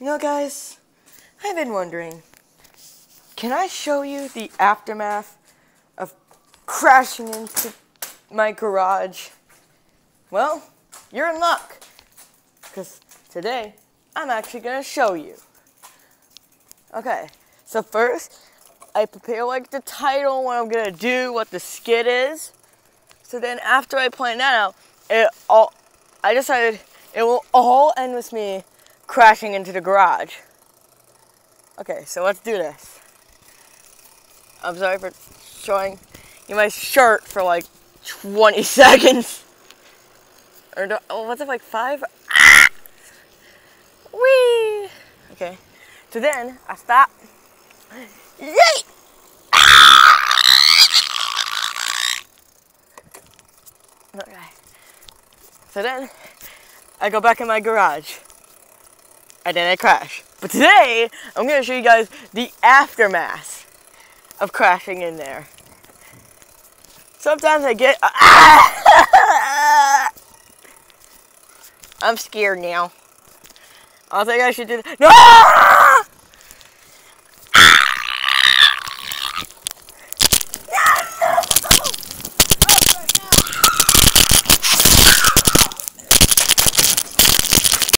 You know, guys, I've been wondering can I show you the aftermath of crashing into my garage? Well, you're in luck because today I'm actually going to show you. Okay, so first I prepare like the title, what I'm to do, what the skit is. So then after I plan that out, it all I decided it will all end with me crashing into the garage. Okay, so let's do this. I'm sorry for showing you my shirt for like 20 seconds. Or do, oh, what's it like five? Ah! Whee! Okay, so then I stop. Yay! Okay. So then I go back in my garage and then I crash. But today, I'm gonna show you guys the aftermath of crashing in there. Sometimes I get, ah! I'm scared now. I think I should do, no!